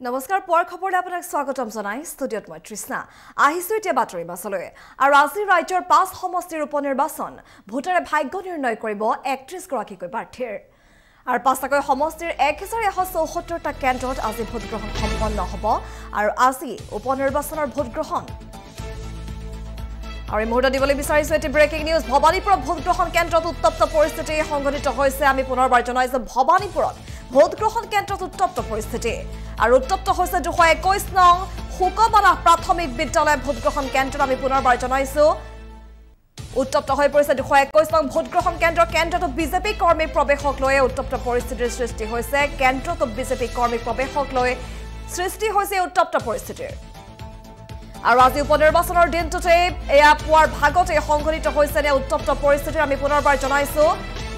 নমস্কাৰ পুৱাৰ খবৰলৈ আপোনাক স্বাগতম জনাই। ষ্টুডিঅ'ত মই তৃষ্ণা। আহিছোঁ এতিয়া বাতৰি বাছলৈ। আৰু আজি ৰাজ্যৰ পাঁচ সমষ্টিৰ উপ নিৰ্বাচন ভোটাৰে ভাগ্য নিৰ্ণয় কৰিব একত্ৰিছগৰাকীকৈ প্ৰাৰ্থীৰ। আৰু পাঁচটাকৈ সমষ্টিৰ এক হাজাৰ এশ চৌসত্তৰটা কেন্দ্ৰত আজি ভোটগ্ৰহণ সম্পন্ন হ'ব। আৰু আজি উপ নিৰ্বাচনৰ ভোটগ্ৰহণ। আৰু এই মুহূৰ্তত দিবলৈ বিচাৰিছোঁ এটি ব্ৰেকিং নিউজ ভৱানীপুৰত ভোটগ্ৰহণ কেন্দ্ৰত উত্তপ্ত পৰিস্থিতি সংঘটিত হৈছে। আমি পুনৰবাৰ জনাইছোঁ ভৱানীপুৰত ভোটগ্ৰহণ কেন্দ্ৰত উত্তপ্ত পৰিস্থিতি। আৰু উত্তপ্ত হৈছে দুশ একৈছ নং শুকমালা প্ৰাথমিক বিদ্যালয় ভোটগ্ৰহণ কেন্দ্ৰত আমি পুনৰবাৰ জনাইছোঁ। উত্তপ্ত হৈ পৰিছে দুশ একৈছ নং ভোটগ্ৰহণ কেন্দ্ৰ। কেন্দ্ৰতো বিজেপি কৰ্মীৰ প্ৰৱেশক লৈয়ে উত্তপ্ত পৰিস্থিতিৰ সৃষ্টি হৈছে। কেন্দ্ৰতো বিজেপি কৰ্মীৰ প্ৰৱেশক লৈ সৃষ্টি হৈছে উত্তপ্ত পৰিস্থিতিৰ। আৰু আজি উপ নিৰ্বাচনৰ দিনটোতে এয়া পুৱাৰ ভাগতে সংঘটিত হৈছে নে উত্তপ্ত পৰিস্থিতিৰ আমি পুনৰবাৰ জনাইছোঁ।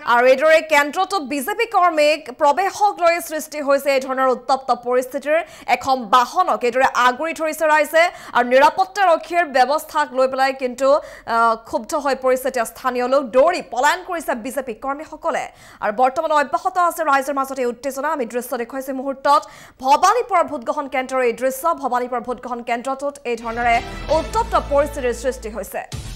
আৰু এইদৰে কেন্দ্ৰতো বিজেপি কৰ্মীক প্ৰৱেশক লৈ সৃষ্টি হৈছে এই ধৰণৰ উত্তপ্ত পৰিস্থিতিৰ এখন বাহনক। এইদৰে আগুৰি ধৰিছে ৰাইজে আৰু নিৰাপত্তাৰক্ষীৰ ব্যৱস্থাক লৈ পেলাই কিন্তু ক্ষুব্ধ হৈ পৰিছে এতিয়া স্থানীয় লোক। দৌৰি পলায়ন কৰিছে বিজেপি কৰ্মীসকলে। আৰু বৰ্তমান অব্যাহত আছে ৰাইজৰ মাজত এই উত্তেজনা। আমি দৃশ্য দেখুৱাইছোঁ মুহূৰ্তত। ভৱানীপুৰৰ ভোটগ্ৰহণ কেন্দ্ৰৰ এই দৃশ্য। ভৱানীপুৰৰ ভোটগ্ৰহণ কেন্দ্ৰটোত এই ধৰণেৰে উত্তপ্ত পৰিস্থিতিৰ সৃষ্টি হৈছে।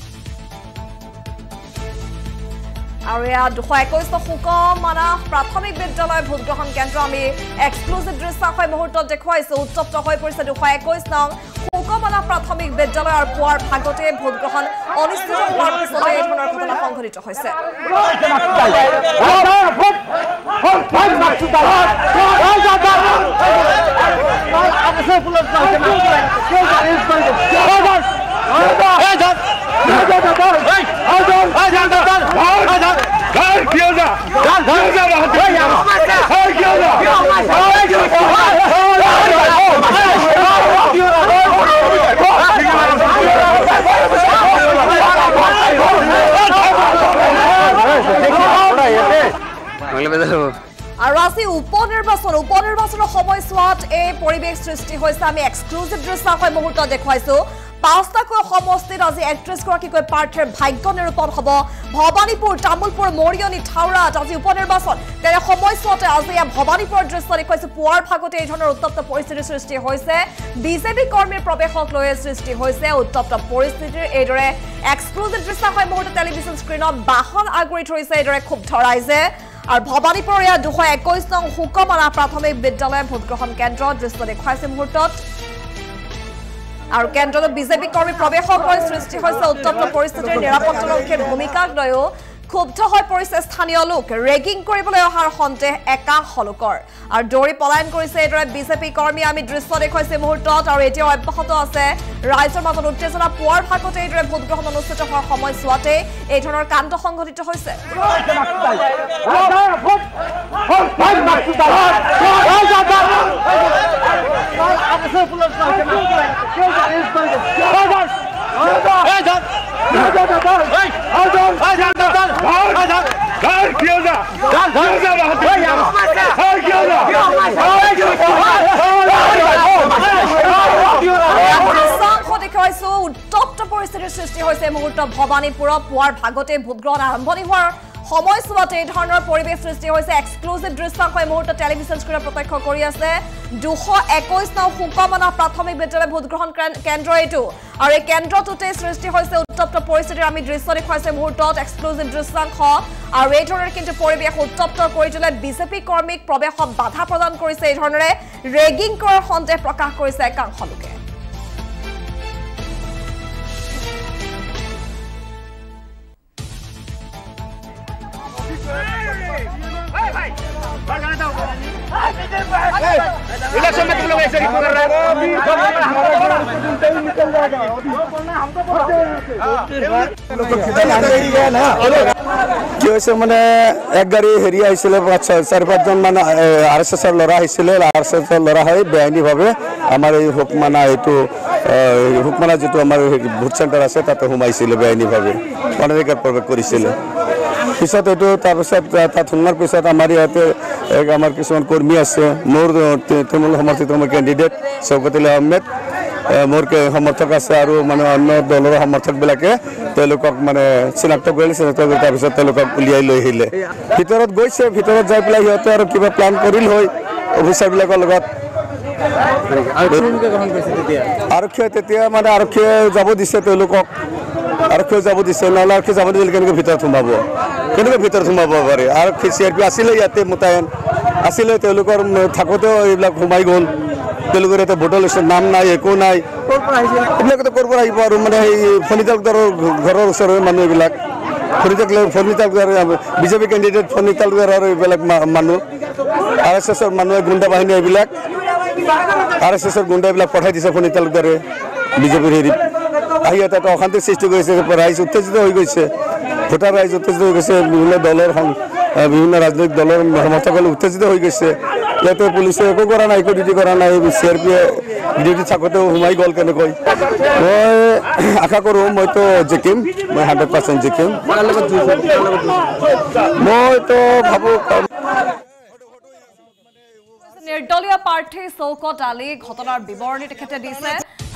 আৰু এয়া দুশ একৈছ সুকমানা প্ৰাথমিক বিদ্যালয় ভোটগ্ৰহণ কেন্দ্ৰ আমি এক্সক্লুচিভ দৃশ্য হৈ মুহূৰ্তত দেখুৱাইছোঁ উত্তপ্ত হৈ পৰিছে দুশ একৈছ নং সুকমানা প্ৰাথমিক বিদ্যালয় আৰু পুৱাৰ ভাগতে ভোটগ্ৰহণ অনুষ্ঠিত হোৱাৰ পিছতে এই ধৰণৰ ঘটনা সংঘটিত হৈছে আৰু উপ নিৰ্বাচন উপ সময়ছোৱাত এই পৰিৱেশ সৃষ্টি হৈছে। আমি এক্সক্লুচিভ দৃশ্য মুহূৰ্তত দেখুৱাইছোঁ। পাঁচটাকৈ সমষ্টিত আজি একত্ৰিছগৰাকীকৈ প্ৰাৰ্থীৰ ভাগ্য নিৰূপণ হ'ব। ভৱানীপুৰ তামোলপুৰ মৰিয়নি থাওৰাত আজি উপ নিৰ্বাচন তেনে সময়ছোৱাতে আজি এয়া ভৱানীপুৰৰ দৃশ্য দেখুৱাইছোঁ। পুৱাৰ ভাগতে এই ধৰণৰ উত্তপ্ত পৰিস্থিতিৰ সৃষ্টি হৈছে। বিজেপি কৰ্মীৰ প্ৰৱেশক লৈয়ে সৃষ্টি হৈছে উত্তপ্ত পৰিস্থিতিৰ এইদৰে এক্সক্লুচিভ দৃশ্য হৈ মুহূৰ্তত টেলিভিছন স্ক্ৰীণত বাহন আগুৰি ধৰিছে এইদৰে ক্ষুব্ধ ৰাইজে আৰু ভৱানীপুৰৰ এয়া দুশ একৈছ নং শুকমালা প্ৰাথমিক বিদ্যালয় ভোটগ্ৰহণ কেন্দ্ৰ দৃশ্য দেখুৱাইছে মুহূৰ্তত। আৰু কেন্দ্ৰত বিজেপি কৰ্মী প্ৰৱেশক লৈ সৃষ্টি হৈছে উত্তপ্ত পৰিস্থিতিৰ নিৰাপত্তাৰক্ষীৰ ভূমিকাক লৈও ক্ষুব্ধ হৈ পৰিছে স্থানীয় লোক ৰেগিং কৰিবলৈ অহাৰ সন্দেহ একাংশ লোকৰ আৰু দৌৰি পলায়ন কৰিছে এইদৰে বিজেপি কৰ্মী আমি দৃশ্য দেখুৱাইছে মুহূৰ্তত আৰু এতিয়াও অব্যাহত আছে ৰাইজৰ মাজত উত্তেজনা পোৱাৰ ভাগতে এইদৰে ভোটগ্ৰহণ অনুষ্ঠিত হোৱাৰ সময়ছোৱাতে এই ধৰণৰ কাণ্ড সংঘটিত হৈছে পৰিস্থিতিৰ সৃষ্টি হৈছে মুহূৰ্তত ভৱানীপুৰত পুৱাৰ ভাগতে ভোটগ্ৰহণ আৰম্ভণি হোৱাৰ সময়ছোৱাতে এই ধৰণৰ পৰিৱেশ সৃষ্টি হৈছে। এক্সক্লুচিভ দৃশ্যাংশ এই মুহূৰ্তত টেলিভিছন স্ক্ৰীণত প্ৰত্যক্ষ কৰি আছে। দুশ একৈছ নং শুকমানা প্ৰাথমিক বিদ্যালয় ভোটগ্ৰহণ কেন- কেন্দ্ৰ এইটো। আৰু এই কেন্দ্ৰটোতে সৃষ্টি হৈছে উত্তপ্ত পৰিস্থিতিৰ। আমি দৃশ্য দেখুৱাইছে মুহূৰ্তত এক্সক্লুচিভ দৃশ্যাংশ। আৰু এই ধৰণৰ কিন্তু পৰিৱেশ উত্তপ্ত কৰি তোলে বিজেপি কৰ্মীক। প্ৰৱেশত বাধা প্ৰদান কৰিছে এই ধৰণেৰে। ৰেগিং কৰাৰ সন্দেহ প্ৰকাশ কৰিছে একাংশ লোকে। इलेक्शन में तुम लोग ऐसे क्यों कर रहे हो কি হৈছে মানে এক গাড়ী হেৰি আহিছিলে পাঁচ ছয়- চাৰি পাঁচজন মানে আৰ এছ এছৰ ল'ৰা আহিছিলে আৰ এছ এছৰ ল'ৰা হৈ বেআইনীভাৱে আমাৰ এই হুকমানা এইটো আহ, হুকমানা যিটো আমাৰ হেৰি ভোট চেণ্টাৰ আছে তাতে সোমাইছিলে বেআইনীভাৱে অনাধিকাৰ প্ৰৱেশ কৰিছিলে পিছত এইটো তাৰপিছত তাত সোমোৱাৰ পিছত আমাৰ ইয়াতে এক আমাৰ কিছুমান কৰ্মী আছে। মোৰ তৃণমূল সমৰ্থিত মোৰ কেণ্ডিডেট চৌকত আলী আহমেদ মোৰ সমৰ্থক আছে আৰু মানে অন্য দলৰ সমৰ্থকবিলাকে তেওঁলোকক মানে চিনাক্ত কৰিলে চিনাক্ত কৰি তাৰপিছত তেওঁলোকক উলিয়াই লৈ আহিলে। ভিতৰত গৈছে ভিতৰত যাই পেলাই সিহঁতে আৰু কিবা প্লান কৰিল হয় অফিচাৰবিলাকৰ লগত। আৰক্ষীয়ে তেতিয়া মানে আৰক্ষীয়ে যাব দিছে তেওঁলোকক। আৰক্ষীয়ে যাব দিছে নহ'লে আৰক্ষী যাব দিলে কেনেকৈ ভিতৰত সোমাব? কেনেকৈ ভিতৰত সোমাব পাৰে? আৰক্ষী চি আৰ পি আছিলে ইয়াতে মোতায়েন। আছিলে তেওঁলোকৰ থাকোঁতেও এইবিলাক সোমাই গ'ল। তেওঁলোকৰ ইয়াতে ভোটাৰ লিষ্টত নাম নাই একো নাই। এইবিলাকতো ক'ৰ পৰা আহিব আৰু মানে সেই ফণী তালুকদাৰৰ ঘৰৰ ওচৰৰে মানুহ এইবিলাক। ফণী তালুকদাৰ ফণী তালুকদাৰ বিজেপি কেণ্ডিডেট ফণী তালুকদাৰ আৰু এইবিলাক মানুহ। আৰ এছ এছৰ মানুহে গুণ্ডা বাহিনী এইবিলাক। আৰ এছ এছৰ গুণ্ডাবিলাক পঠাই দিছে ফণী তালুকদাৰে বিজেপিৰ হেৰিত। আহি এটা অশান্তিৰ সৃষ্টি কৰিছে ৰাইজ উত্তেজিত হৈ গৈছে। ভোটাৰ ৰাইজ উত্তেজিত হৈ গৈছে বিভিন্ন সং- আহ, বিভিন্ন ৰাজনৈতিক দলৰ সমৰ্থকসকল উত্তেজিত হৈ গৈছে। ইয়াতে পুলিচে একো কৰা নাই একো ডিউটি কৰা নাই চি আৰ পিয়ে ডিউটি থাকোঁতেও সোমাই গ'ল কেনেকৈ মই আশা কৰোঁ মইতো জিকিম মই হাণ্ড্ৰেড পাৰ্চেণ্ট জিকিম। মইতো ভাবোঁ নিৰ্দলীয় প্ৰাৰ্থী চৌকত আলী ঘটনাৰ বিৱৰণী তেখেতে দিছে।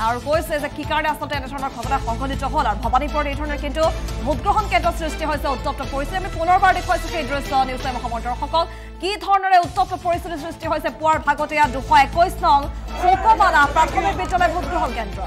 আৰু কৈছে যে কি কাৰণে আচলতে এনেধৰণৰ ঘটনা সংঘটিত হ'ল আৰু ভৱানীপুৰত এই ধৰণৰ কিন্তু ভোটগ্ৰহণ কেন্দ্ৰ সৃষ্টি হৈছে উত্তপ্ত পৰিস্থিতি। আমি পুনৰবাৰ দেখুৱাইছো সেই দৃশ্য নিউজ টাইম অসমৰ দৰ্শকক। কি ধৰণেৰে উত্তপ্ত পৰিস্থিতি সৃষ্টি হৈছে পুৱাৰ ভাগতে দুশ একৈশ নং শোকমালা প্ৰাথমিক বিদ্যালয় ভোটগ্ৰহণ কেন্দ্ৰ।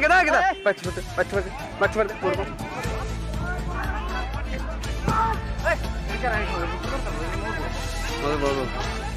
किधर किधर पचपन पचपन पचपन बोल बोल बोल